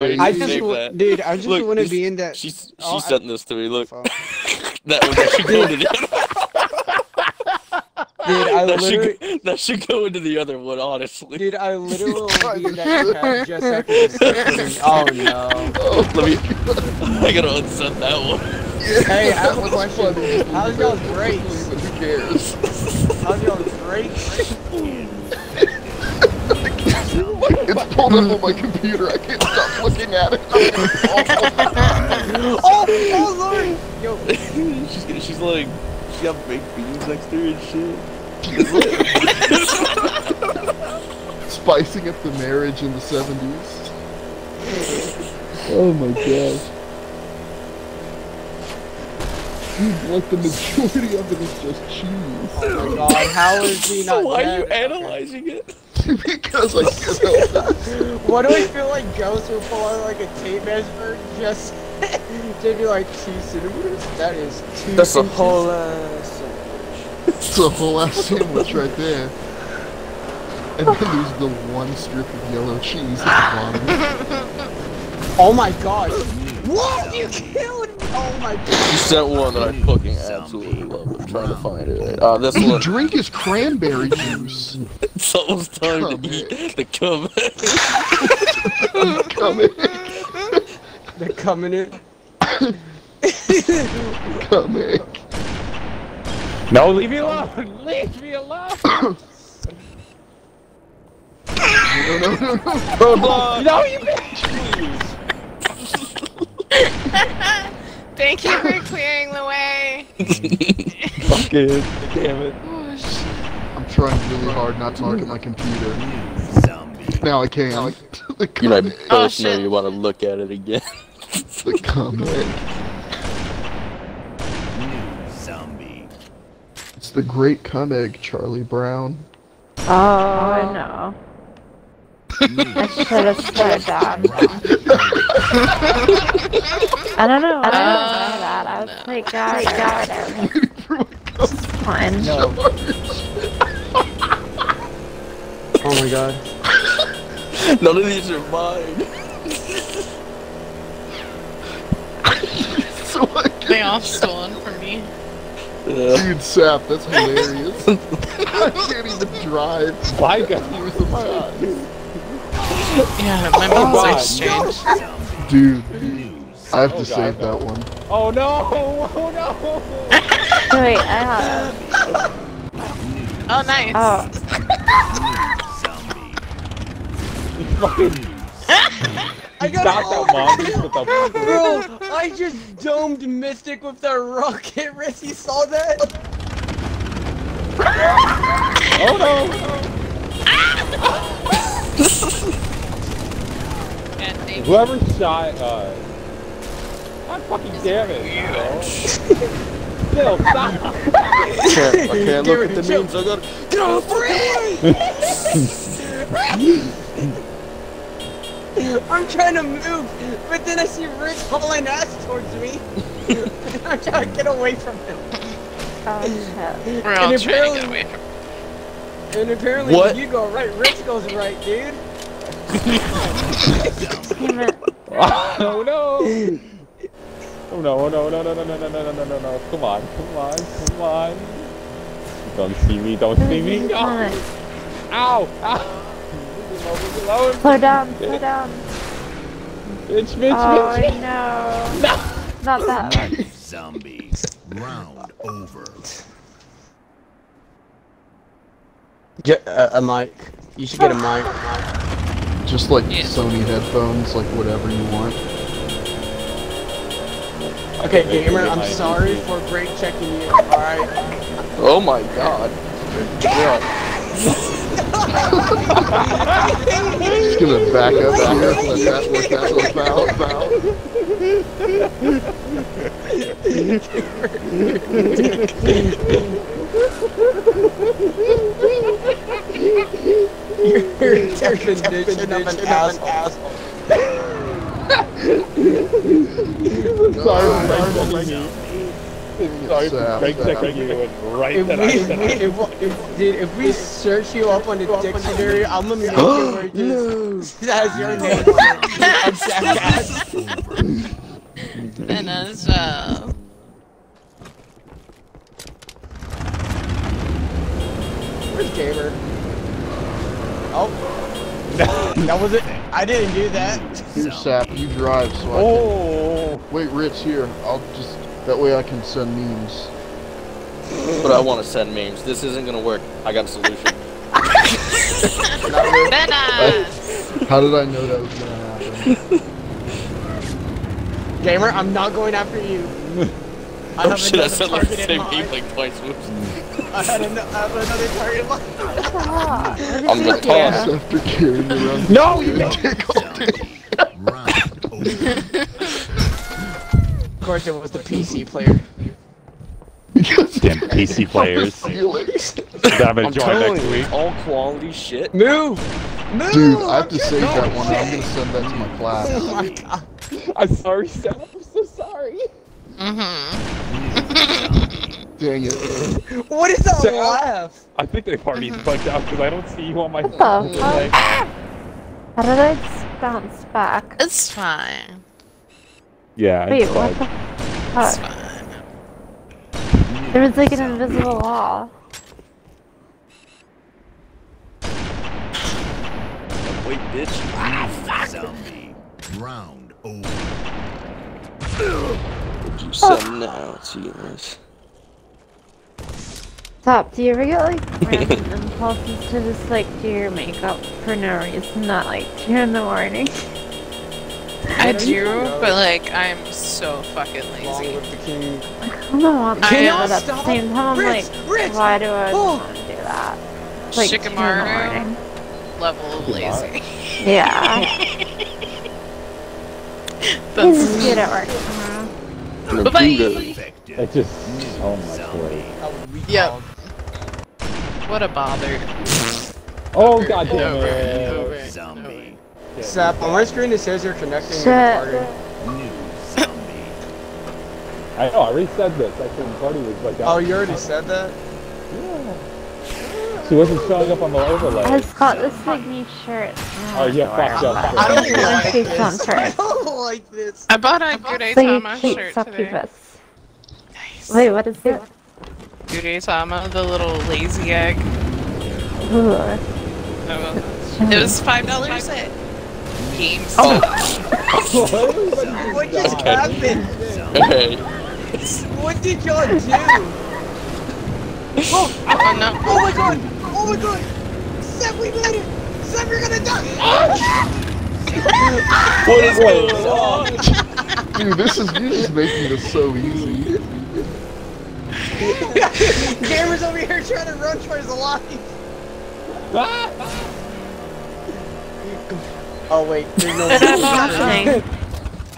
I just, Save wa- that. dude, I just Look, want to be in that. She she Oh, I- this to me. Look, that one that should go into the Dude, I that, literally, should, that should go into the other one, honestly. dude, I literally want to be in that chat just after this. Oh no. Oh, let me. I gotta unset that one. Hey, I have a question. funny. How's y'all's brakes? But who cares? How's y'all's brakes? It's pulled up on my computer. I can't stop looking at it. Oh, oh lord! Yo, she's she's like she got big beans next to her and shit. Spicing up the marriage in the 70s. Oh my gosh. Dude, like the majority of it is just cheese. oh my god, how is he not Why are you analyzing it? because I can't help that. What do I feel like Ghost will pull out like a tape measure just to be like two centimeters? That is two. That's a whole ass. It's a whole ass sandwich right there. And then there's the one strip of yellow cheese at the bottom. Oh my god! What? You killed me! Oh my god! You sent one that I fucking absolutely love. I'm trying to find it. Uh, this The one. drink is cranberry juice. It's almost time Come to here. eat the cum. Coming, They're coming in. coming. No, leave me alone! Leave me alone! No, no, no, no. Roadblock! No, you bitch! Thank you for clearing the way. Fucking, damn it. Oh. I'm trying really hard not to look at my computer. Zombie. Now I can. the oh, You might comic. Oh, both know you want to look at it again. The comic. Zombie. It's the great comic, Charlie Brown. Oh no. I should have said that. I don't know. I don't know that. I was like, God, God, Waiting for my it's fine. No. Oh my god. None of these are mine. so I They all stolen from me. Yeah. Dude, sap, that's hilarious. I can't even drive. Why go? Tears in my eyes. Yeah, my Oh, moves are God. strange. Dude, I have Oh, to God. save that one. Oh no! Oh no! Wait, I have. Oh, nice. Oh, I got got that monster with the. Bro, I just domed Mystic with the rocket wrist. You saw that? Oh no! Ah! And they- Whoever shot, uh. God fucking damn it! bro. Still, stop! I can't, I can't look at the chill. memes. I gotta get out of the fucking way. I'm trying to move, but then I see Rick hauling ass towards me. I'm trying to get away from him. oh shit. We're all And trying to get away from And apparently, What? when you go right, Rich goes right, dude. Damn it. Oh no! Oh no, oh no, no, no, no, no, no, no, no, no, no, no. Come on, come on, come on. Don't see me, don't see me. Come No. on. Ow! Ow! Leave me alone, leave me alone. Slow down, slow down. Bitch, bitch, Oh bitch. no. Not that one. Zombie. Round over. Get a, a mic. You should get a mic. Just like Yeah. Sony headphones, like whatever you want. Okay, gamer, I'm sorry for break checking you. All right. Oh my god. Yeah. Just gonna back up here, let that work itself out. Your definition of an asshole. Sorry me. Sorry for Craig you right If we, if, we, dude, if we search you up on the dictionary, I'm gonna make it where it your name. I'm jackass. Where's Gamer? Oh. that was it. I didn't do that. Here, Sap, you drive so I Oh, can... Wait, Ritz, here. I'll just... That way I can send memes. But I want to send memes. This isn't gonna work. I got a solution. How did I know that was gonna happen? Gamer, I'm not going after you. I Oh have shit, I another said like the target in same mind. meme like twice. Whoops. I, had an- I have another target in mind. I'm gonna toss. After carrying around... no, you don't. Round over. Of course, it was the PC player. Damn PC players. Felix. Damn it, I'm join telling next you, week. all quality shit. Move! Move! Dude, I have to save that one. I'm gonna send that to my class. Oh my god. I'm sorry, Sam. I'm so sorry. Mm-hmm. Dang it. What is that Sam? laugh? I think the party's bugged out because I don't see you on my phone. fuck? Like, How did I bounce back? It's fine. yeah, Wait, it's what bugged. the It's fine. There was like an invisible wall. Wait, bitch. Ah, fuck! Zombie. Round over. Would you oh. send now? Jesus. Stop, do you ever get like random impulses to just like do your makeup for no reason, not like two in the morning? I do, but like I'm so fucking Along lazy. with the king. I don't want to, Can y'all but at the stop? same time, I'm like, Ritz, why do I oh. want to do that? It's like two in the Shikamaru morning. level of lazy. Yeah. That's Just get at work tomorrow. Bye-bye. Effective. It just. Oh my god. How we Yep. what a bother. Oh god damn Over, it. over, Zombie. Sap, on my screen it says you're connecting with the Shit. party. New zombie. I know, I already said this. I said the party was like out. Oh, you already said that? She wasn't showing up on the overlay. I just got this like new shirt. Oh, yeah, fucked up. I don't Let's like do this. I first. don't like this. I bought a Good So you Tama keep shirt today. Nice. Wait, what is it? Good Tama, the little lazy egg. Ooh. Oh, well. It was five dollars at Games. Oh. What just happened? Okay. What did y'all do? Oh no. Oh my god! Oh my god! Sep, we made it! Sep, you're gonna die! What is going on? Dude, this is you just making this so easy. Gamer's over here trying to run for his life! Oh wait, there's no But I'm happening.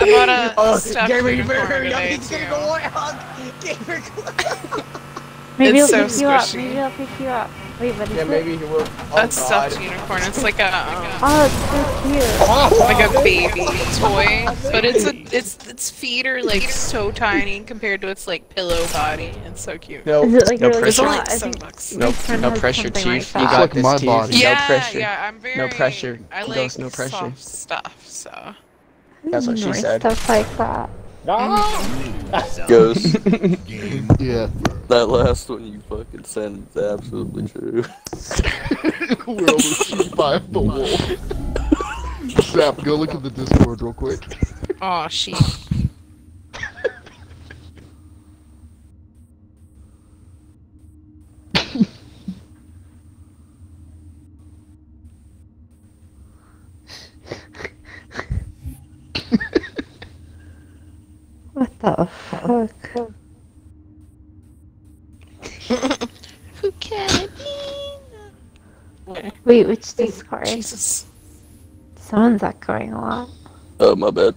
I bought a Oh, stuffed Gamer, you better hurry up! today He's gonna too. go Wild! Gamer, come Maybe It's I'll so pick you up. Maybe I'll pick you up. Wait, what is Yeah, maybe he will. Oh A god. stuffed unicorn. It's like a um, Oh, it's so cute. like a baby toy, but it's a it's its feet are like so tiny compared to its like pillow body. It's so cute. No, Is it like no really pressure. only hot? Seven bucks. No, my friend no pressure, Chief. Like you got like this, my Chief. body. Yeah, no pressure. yeah. I'm very. pressure. I like Ghost, no pressure. soft stuff. So That's what she More said. Stuff like that. New. Ghost. Game Yeah. That last one you fucking sent is absolutely true. We're almost by the wolf. Zap, go look at the Discord real quick. oh she. What the fuck? Who can it be? Wait, which Discord? Jesus. Someone's echoing a lot. Oh, my bad.